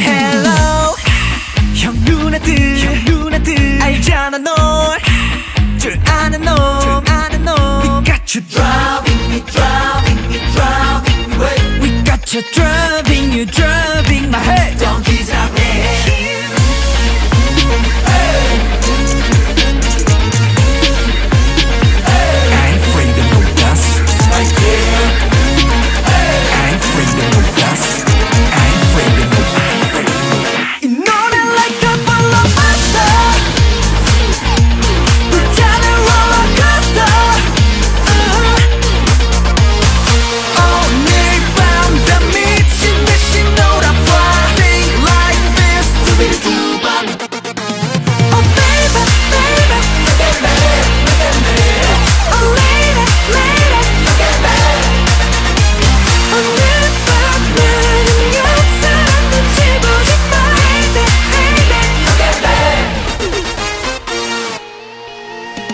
Hello. 형 누나들. 형 누나들. 알잖아 널줄 아는 놈 아는 놈. We got you driving me driving me driving me We got you driving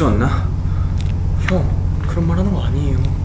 미쳤나? 형 그런 말 하는 거 아니에요